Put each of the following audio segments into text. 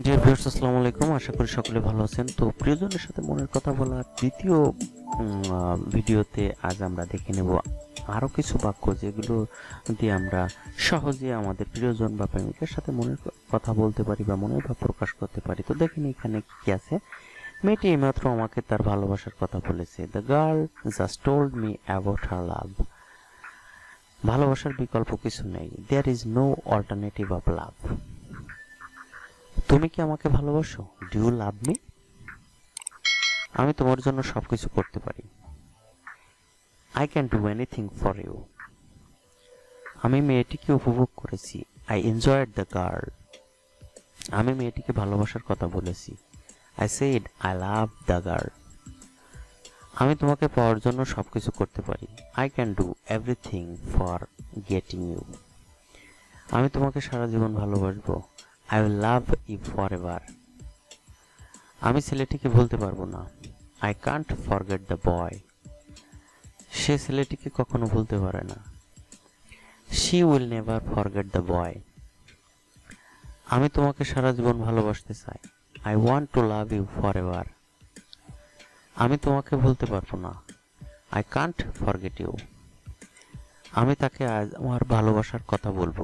Dear viewers, আসসালামু আলাইকুম। আশা করি সকলে ভালো আছেন। তো প্রিয়জনের সাথে মনের কথা বলা দ্বিতীয় ভিডিওতে আজ আমরা দেখে নেব আরও কিছু বাক্য যেগুলো দিয়ে আমরা সহজে আমাদের প্রিয়জন বা প্রেমিকের সাথে মনের কথা বলতে পারি বা মনের ভাব প্রকাশ করতে পারি। তো দেখেন এখানে কি আছে। মেয়েটি এইমাত্র আমাকে তার ভালোবাসার কথা বলেছে। The girl just told me about her love ভালোবাসার বিকল্প কিছু নেই। There is no alternative of love তুমি কি আমাকে ভালোবাসো? ডু ইউ লাভ মি আমি তোমার জন্য সব কিছু করতে পারি। I can do anything for you আমি মেয়েটিকে উপভোগ করেছি। আই এনজয়েড দ্য গার্ল আমি মেয়েটিকে ভালোবাসার কথা বলেছি। I said I love the girl আমি তোমাকে পাওয়ার জন্য সব কিছু করতে পারি। I can do everything for getting you আমি তোমাকে সারা জীবন ভালোবাসবো। I will love you for ever আমি ছেলেটিকে ভুলতে পারব না। I can't forget the boy সে ছেলেটিকে কখনো ভুলতে পারে না। She will never forget the boy আমি তোমাকে সারা জীবন ভালোবাসতে চাই। I want to love you for ever আমি তোমাকে ভুলতে পারব না। আই কান্ট ফরগেট ইউ আমি তাকে আজ আমার ভালোবাসার কথা বলব।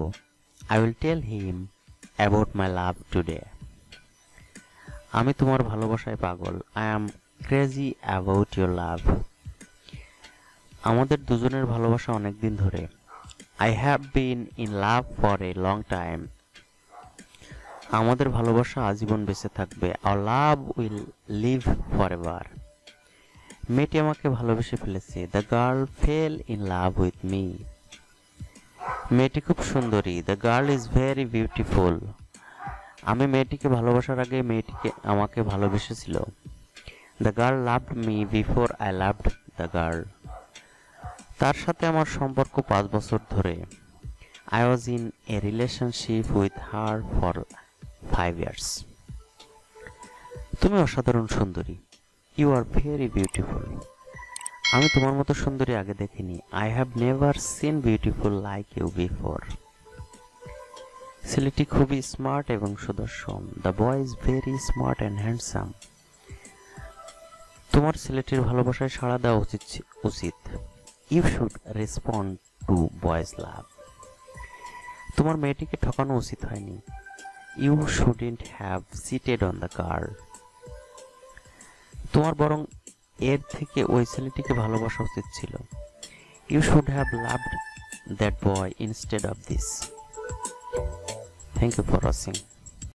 I will tell him about my love today আমি তোমার ভালোবাসায় পাগল। I am crazy about your love আমাদের দুজনের ভালোবাসা অনেক দিন ধরে। I have been in love for a long time আমাদের ভালোবাসা আজীবন বেঁচে থাকবে। Our love will live for ever মেয়েটি আমাকে ভালোবেসে ফেলেছে। The girl fell in love with me মেয়েটি খুব সুন্দরী। The girl is very beautiful আমি মেয়েটিকে ভালোবাসার আগে মেয়েটিকে আমাকে ভালোবেসেছিল। The girl loved me before I loved the girl তার সাথে আমার সম্পর্ক পাঁচ বছর ধরে। I was in a relationship with her for five years তুমি অসাধারণ সুন্দরী। ইউ আর ভেরি বিউটিফুল আমি তোমার মতো সুন্দরী আগে দেখিনি। I have never seen beautiful like you before ছেলেটি খুবই স্মার্ট এবং সুদর্শন। The boy is very smart and handsome তোমার ছেলেটির ভালোবাসায় সাড়া দেওয়া উচিত উচিত। You should respond to boy's love তোমার মেয়েটিকে ঠকানো উচিত হয়নি। You shouldn't have cheated on the car তোমার বরং এর থেকে ওই ছেলেটিকে ভালোবাসা উচিত ছিল। You should have loved that boy instead of this thank you for watching